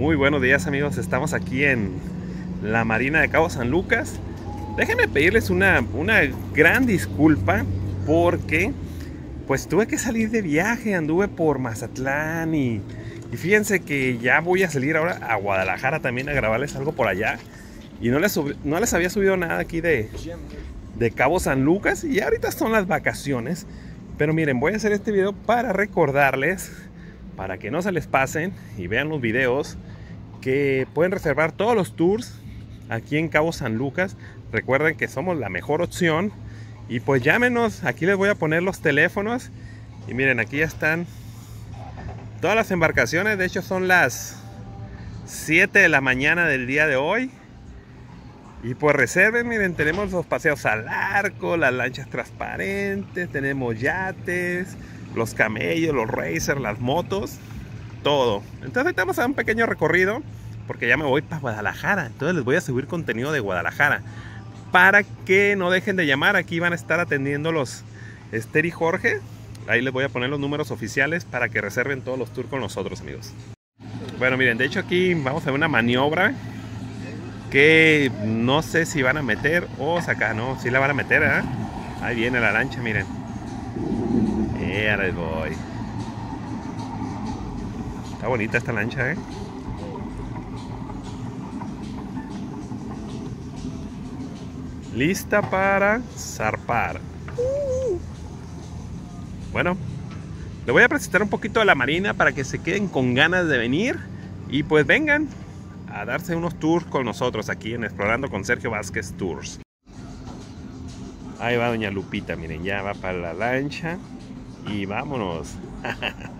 Muy buenos días amigos, estamos aquí en la Marina de Cabo San Lucas. Déjenme pedirles una, una gran disculpa porque pues tuve que salir de viaje, anduve por Mazatlán y, y fíjense que ya voy a salir ahora a Guadalajara también a grabarles algo por allá. Y no les, no les había subido nada aquí de, de Cabo San Lucas y ahorita son las vacaciones. Pero miren, voy a hacer este video para recordarles, para que no se les pasen y vean los videos, que pueden reservar todos los tours aquí en Cabo San Lucas. Recuerden que somos la mejor opción. Y pues llámenos, aquí les voy a poner los teléfonos. Y miren, aquí ya están todas las embarcaciones. De hecho son las 7 de la mañana del día de hoy. Y pues reserven, miren, tenemos los paseos al arco, las lanchas transparentes, tenemos yates, los camellos, los racers, las motos, todo. Entonces ahorita vamos a un pequeño recorrido, porque ya me voy para Guadalajara. Entonces les voy a subir contenido de Guadalajara. Para que no dejen de llamar, aquí van a estar atendiendo los Esther y Jorge. Ahí les voy a poner los números oficiales para que reserven todos los tours con nosotros, amigos. Bueno, miren, de hecho aquí vamos a ver una maniobra que no sé si van a meter o sacar, no, si la van a meter, ¿eh? Ahí viene la lancha, miren. Ahora voy. Está bonita esta lancha, ¿eh? Lista para zarpar. Bueno, le voy a presentar un poquito a la marina para que se queden con ganas de venir y pues vengan, a darse unos tours con nosotros aquí en Explorando con Sergio Vázquez Tours. Ahí va doña Lupita, miren, ya va para la lancha y vámonos.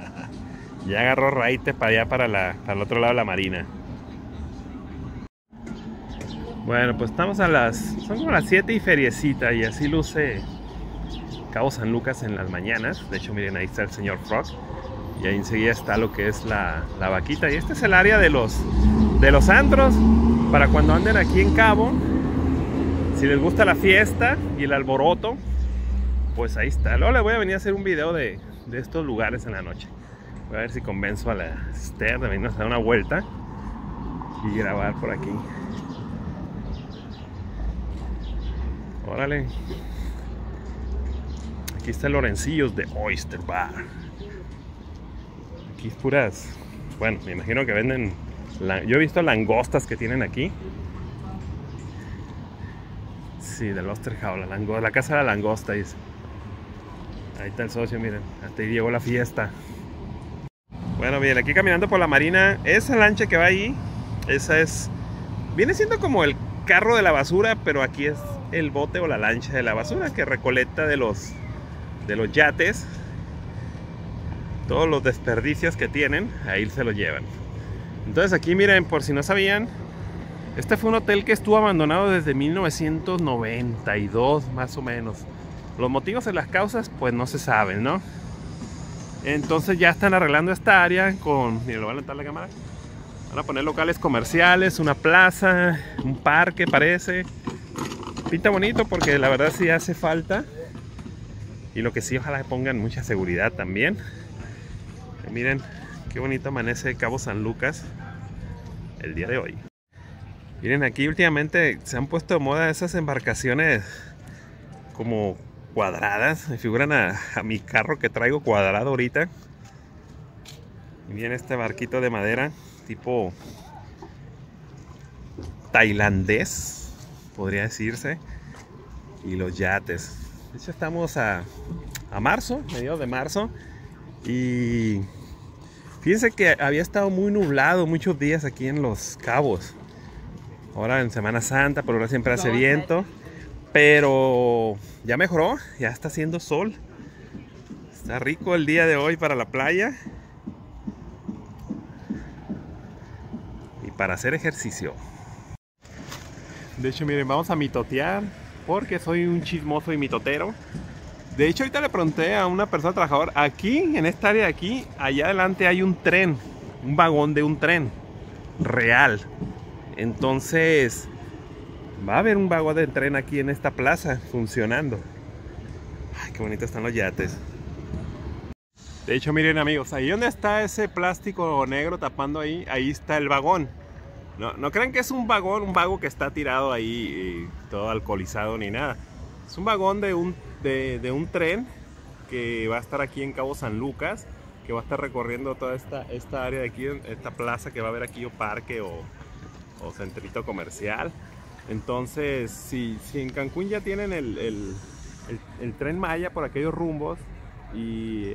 ya agarró raíces para allá, para, el otro lado de la marina. Bueno, pues estamos a las, son como las 7 y feriecita y así luce Cabo San Lucas en las mañanas. De hecho, miren, ahí está el señor Frog. Y ahí enseguida está lo que es la, la vaquita. Y este es el área de los de los antros para cuando anden aquí en Cabo. Si les gusta la fiesta y el alboroto, pues ahí está. Luego le voy a venir a hacer un video de, de estos lugares en la noche. Voy a ver si convenzo a la Esther de venir a dar una vuelta y grabar por aquí. Órale. Aquí está Lorencillos de Oyster Bar. Aquí es puras. Bueno, me imagino que venden yo he visto langostas que tienen aquí. Sí, del Osterhouse, la, langosta, la casa de la langosta. Dice. Ahí está el socio, miren. Hasta ahí llegó la fiesta. Bueno, bien, aquí caminando por la marina. Esa lancha que va ahí, esa es... Viene siendo como el carro de la basura, pero aquí es el bote o la lancha de la basura que recolecta de los, de los yates. Todos los desperdicios que tienen, ahí se los llevan. Entonces aquí miren, por si no sabían, este fue un hotel que estuvo abandonado desde 1992 más o menos. Los motivos y las causas pues no se saben, ¿no? Entonces ya están arreglando esta área con... Miren, lo voy a levantar la cámara. Van a poner locales comerciales, una plaza, un parque parece. Pinta bonito porque la verdad sí hace falta. Y lo que sí, ojalá pongan mucha seguridad también. miren, Qué bonito amanece Cabo San Lucas el día de hoy. Miren, aquí últimamente se han puesto de moda esas embarcaciones como cuadradas. Me figuran a, mi carro que traigo cuadrado ahorita. Y viene este barquito de madera tipo tailandés, podría decirse. Y los yates. De hecho, estamos a, a marzo, medio de marzo. Y Fíjense que había estado muy nublado muchos días aquí en Los Cabos. Ahora en Semana Santa, por ahora siempre hace viento. Pero ya mejoró, ya está haciendo sol. Está rico el día de hoy para la playa. Y para hacer ejercicio. De hecho, miren, vamos a mitotear. Porque soy un chismoso y mitotero. De hecho, ahorita le pregunté a una persona trabajadora, aquí, en esta área de aquí, allá adelante hay un tren, un vagón de un tren real. Entonces, va a haber un vagón de tren aquí en esta plaza funcionando. Ay, qué bonitos están los yates. De hecho, miren amigos, ahí donde está ese plástico negro tapando ahí, ahí está el vagón. No, no crean que es un vagón, un vago que está tirado ahí, todo alcoholizado ni nada. Es un vagón de un, de, un tren que va a estar aquí en Cabo San Lucas, que va a estar recorriendo toda esta, esta área de aquí, esta plaza que va a haber aquí o parque o, o centrito comercial. Entonces, si, si en Cancún ya tienen el, tren Maya por aquellos rumbos y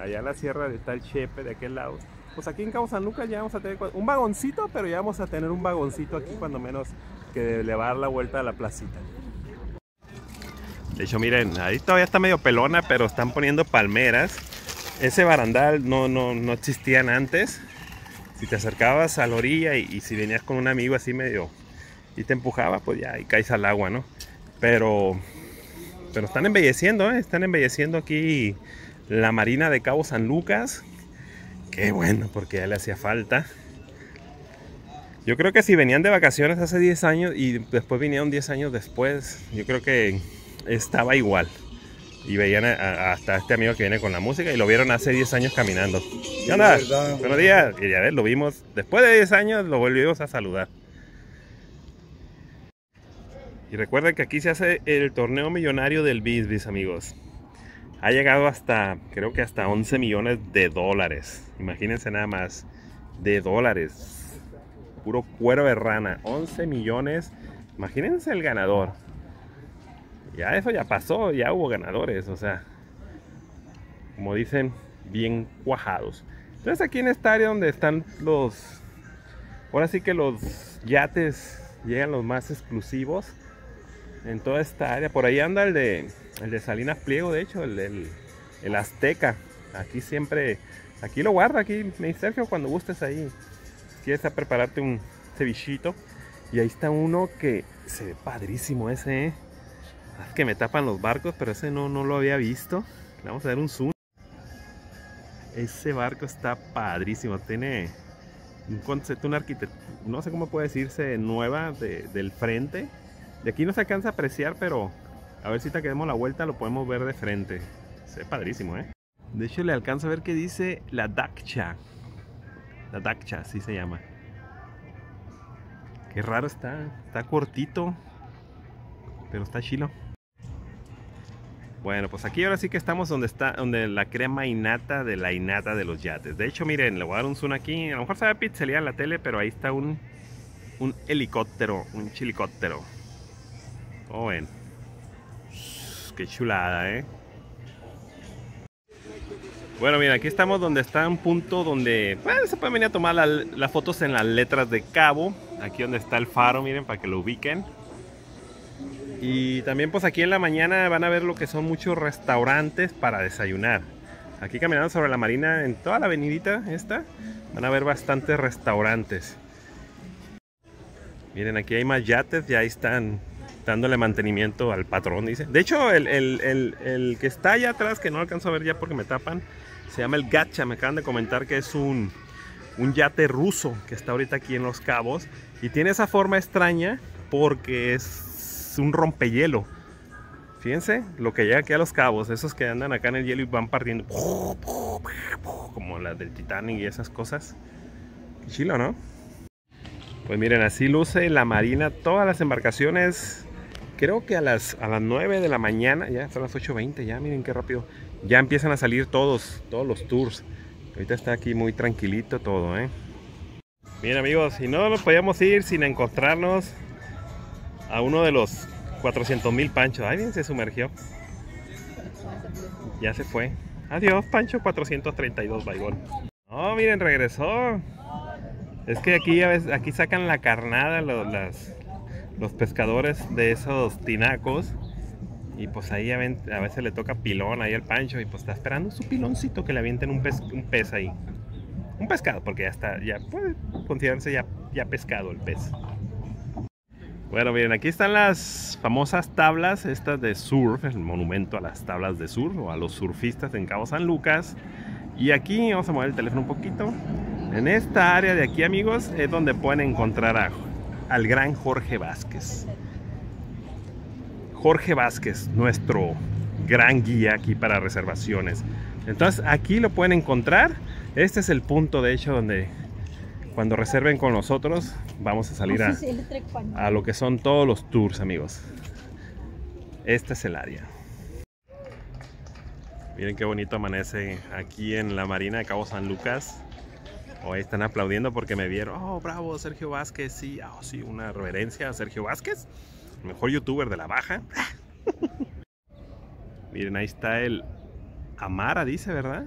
allá en la sierra está el Chepe de aquel lado, pues aquí en Cabo San Lucas ya vamos a tener un vagoncito, pero ya vamos a tener un vagoncito aquí cuando menos que le va a dar la vuelta a la placita. De hecho, miren, ahí todavía está medio pelona, pero están poniendo palmeras. Ese barandal no, no, no existían antes. Si te acercabas a la orilla y, si venías con un amigo así medio y te empujaba, pues ya y caes al agua, ¿no? Pero, pero están embelleciendo, ¿eh? Están embelleciendo aquí la marina de Cabo San Lucas. Qué bueno, porque ya le hacía falta. Yo creo que si venían de vacaciones hace 10 años y después vinieron 10 años después, yo creo que estaba igual. Y veían hasta este amigo que viene con la música y lo vieron hace 10 años caminando. ¿Qué onda? Buenos días. Y ya ves, lo vimos. Después de 10 años lo volvimos a saludar. Y recuerden que aquí se hace el torneo millonario del Bisbis, amigos. Ha llegado hasta, creo que hasta 11 millones de dólares. Imagínense nada más. De dólares. Puro cuero de rana. 11 millones. Imagínense el ganador ya eso ya pasó, ya hubo ganadores, o sea, como dicen, bien cuajados. Entonces aquí en esta área donde están los, ahora sí que los yates llegan los más exclusivos en toda esta área. Por ahí anda el de, el de Salinas Pliego, de hecho, el, el, Azteca. Aquí siempre, aquí lo guarda, aquí, me Sergio, cuando gustes ahí, quieres a prepararte un cevichito. Y ahí está uno que se ve padrísimo ese, ¿eh? que me tapan los barcos, pero ese no, no lo había visto. Le vamos a dar un zoom. Ese barco está padrísimo. Tiene un concepto, una arquitectura, no sé cómo puede decirse, nueva del frente. De aquí no se alcanza a apreciar, pero a ver si te quedemos la vuelta lo podemos ver de frente. Ve padrísimo, ¿eh? De hecho le alcanzo a ver que dice la Dakcha. La Dakcha, así se llama. Qué raro está. Está cortito. Pero está chilo. Bueno, pues aquí ahora sí que estamos donde está donde la crema innata de la innata de los yates. De hecho, miren, le voy a dar un zoom aquí. A lo mejor se ve pizzería en la tele, pero ahí está un, un helicóptero, un chilicóptero. Ven. Qué chulada, ¿eh? Bueno, miren, aquí estamos donde está un punto donde bueno, se pueden venir a tomar las fotos en las letras de cabo. Aquí donde está el faro, miren, para que lo ubiquen. Y también pues aquí en la mañana van a ver lo que son muchos restaurantes para desayunar. Aquí caminando sobre la marina, en toda la avenidita esta, van a ver bastantes restaurantes. Miren, aquí hay más yates, ya ahí están dándole mantenimiento al patrón, dice. De hecho, el, que está allá atrás, que no alcanzo a ver ya porque me tapan, se llama el Gacha. Me acaban de comentar que es un, un yate ruso que está ahorita aquí en Los Cabos. Y tiene esa forma extraña porque es un rompehielo. Fíjense lo que llega aquí a los cabos, esos que andan acá en el hielo y van partiendo. Como las del Titanic y esas cosas. Qué chilo, ¿no? Pues miren, así luce la marina, todas las embarcaciones. Creo que a las, a las 9 de la mañana, ya son las 8.20, ya miren qué rápido. Ya empiezan a salir todos, todos los tours. Ahorita está aquí muy tranquilito todo, ¿eh? Bien amigos, si no nos podíamos ir sin encontrarnos a uno de los 400 mil panchos. Ay, bien, se sumergió. Ya se fue. Adiós, Pancho 432 baigón. Oh, miren, regresó. Es que aquí, aquí sacan la carnada los, los pescadores de esos tinacos. Y pues ahí a, veces le toca pilón ahí al Pancho. Y pues está esperando su piloncito que le avienten un pez, un pez ahí. Un pescado, porque ya está, ya puede considerarse ya, ya pescado el pez. Bueno, miren, aquí están las famosas tablas, estas de surf, el monumento a las tablas de surf o a los surfistas en Cabo San Lucas. Y aquí vamos a mover el teléfono un poquito. En esta área de aquí, amigos, es donde pueden encontrar al gran Jorge Vázquez. Jorge Vázquez, nuestro gran guía aquí para reservaciones. Entonces aquí lo pueden encontrar. Este es el punto de hecho donde cuando reserven con nosotros vamos a salir a, a lo que son todos los tours amigos. Este es el área. Miren qué bonito amanece aquí en la Marina de Cabo San Lucas. Hoy están aplaudiendo porque me vieron. Oh, bravo, Sergio Vázquez. Sí, oh, sí, una reverencia a Sergio Vázquez. Mejor youtuber de la baja. Miren, ahí está el Amara, dice, ¿verdad?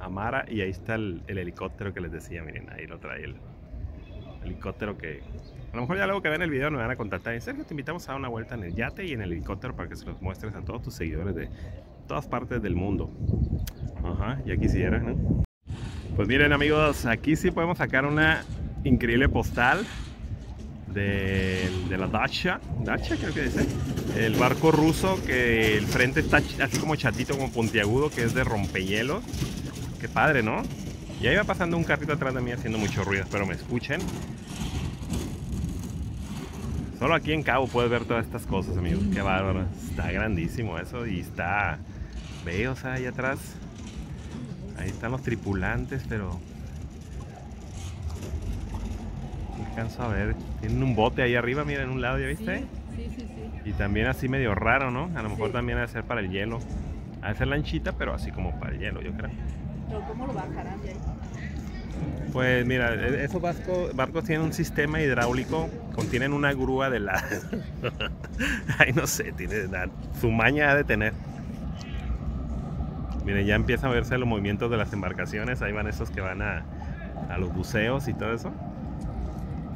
Amara, y ahí está el, helicóptero que les decía. Miren, ahí lo trae el helicóptero que a lo mejor ya luego que ven el video me van a contactar y Sergio te invitamos a dar una vuelta en el yate y en el helicóptero para que se los muestres a todos tus seguidores de todas partes del mundo. Ajá, ya quisiera, ¿no? Pues miren amigos, aquí sí podemos sacar una increíble postal de, la Dacia, Dacia creo que dice, el barco ruso que el frente está así como chatito, como puntiagudo, que es de rompehielos. Qué padre, ¿no? Y ahí va pasando un carrito atrás de mí haciendo mucho ruido, espero me escuchen. Solo aquí en Cabo puedes ver todas estas cosas, amigos. Qué bárbaro. Está grandísimo eso y está Veo, o sea, ahí atrás. Ahí están los tripulantes, pero... No alcanzo a ver. Tienen un bote ahí arriba, mira, en un lado, ¿ya viste? Sí, sí, sí. Y también así medio raro, ¿no? A lo mejor también ha de ser para el hielo. Ha de ser lanchita, pero así como para el hielo, yo creo. ¿Pero cómo lo bajarán de ahí? Pues mira, e-, esos barcos, barcos tienen un sistema hidráulico, contienen una grúa de la... Ay, no sé, tiene, su maña ha de tener. Miren, ya empiezan a verse los movimientos de las embarcaciones. Ahí van esos que van a, los buceos y todo eso.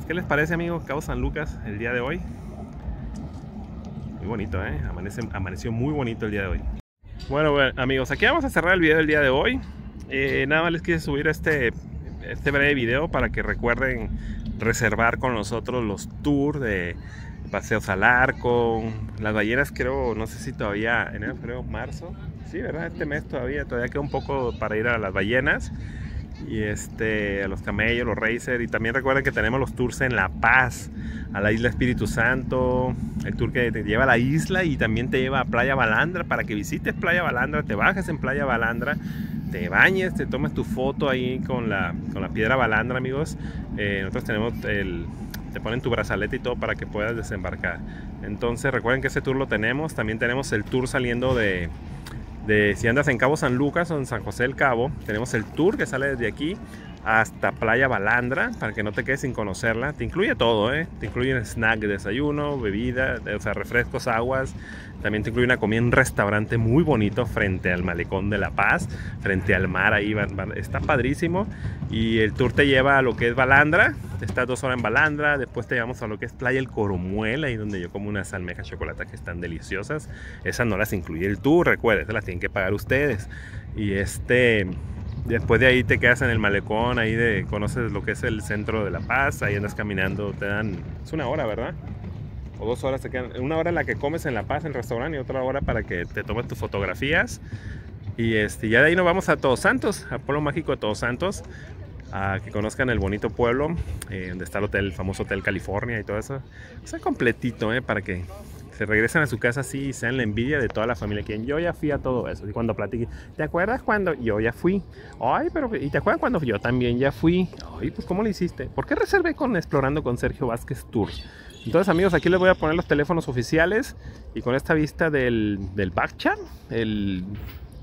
¿Qué les parece, amigos? Cabo San Lucas el día de hoy. Muy bonito, ¿eh? amaneció muy bonito el día de hoy. Bueno, amigos, aquí vamos a cerrar el video del día de hoy. Eh, nada más les quise subir este, este breve video para que recuerden reservar con nosotros los tours de paseos al arco. Las ballenas creo, no sé si todavía, enero, febrero, marzo sí, ¿verdad? Este mes todavía, todavía queda un poco para ir a las ballenas y este, a los camellos, los racer. Y también recuerden que tenemos los tours en La Paz, a la isla Espíritu Santo, el tour que te lleva a la isla y también te lleva a Playa Balandra para que visites Playa Balandra, te bajes en Playa Balandra, te bañes, te tomes tu foto ahí con la, con la piedra Balandra, amigos. Eh, nosotros tenemos el, te ponen tu brazalete y todo para que puedas desembarcar. Entonces recuerden que ese tour lo tenemos. También tenemos el tour saliendo de, de si andas en Cabo San Lucas o en San José del Cabo, tenemos el tour que sale desde aquí hasta Playa Balandra, para que no te quedes sin conocerla. Te incluye todo, ¿eh? Te incluye snack, desayuno, bebida, o sea, refrescos, aguas. También te incluye una comida en un restaurante muy bonito frente al Malecón de La Paz, frente al mar ahí. Está padrísimo. Y el tour te lleva a lo que es Balandra. Estás dos horas en Balandra. Después te llevamos a lo que es Playa El Corumuel, ahí donde yo como unas almejas chocolate que están deliciosas. Esas no las incluye el tour, recuerden, las tienen que pagar ustedes. Y este Después de ahí te quedas en el malecón, ahí de, conoces lo que es el centro de La Paz, ahí andas caminando, te dan, es una hora, ¿verdad? O dos horas te quedan, una hora en la que comes en La Paz, en el restaurante, y otra hora para que te tomes tus fotografías. Y este, ya de ahí nos vamos a Todos Santos, a Pueblo Mágico de Todos Santos, a que conozcan el bonito pueblo, eh, donde está el hotel, el famoso Hotel California y todo eso. Está completito, ¿eh? Para que se regresan a su casa así y sean la envidia de toda la familia. Quien yo ya fui a todo eso. Y cuando platiqué, ¿te acuerdas cuando yo ya fui? Ay, pero ¿y te acuerdas cuando yo también ya fui? Ay, pues ¿cómo lo hiciste? ¿Por qué reservé con Explorando con Sergio Vázquez Tour? Entonces amigos, aquí les voy a poner los teléfonos oficiales y con esta vista del, del el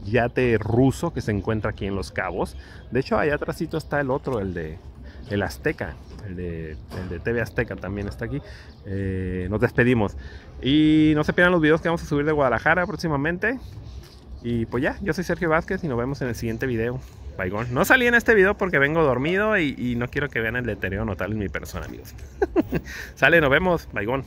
yate ruso que se encuentra aquí en Los Cabos. De hecho, allá atrásito está el otro, el de el Azteca el de, TV Azteca también está aquí. Eh, nos despedimos. Y no se pierdan los videos que vamos a subir de Guadalajara próximamente. Y pues ya, yo soy Sergio Vázquez y nos vemos en el siguiente video. Baigón. No salí en este video porque vengo dormido y, no quiero que vean el deterioro notable en mi persona, amigos. Sale, nos vemos. Baigón.